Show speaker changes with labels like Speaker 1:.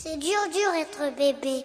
Speaker 1: C'est dur, dur être bébé.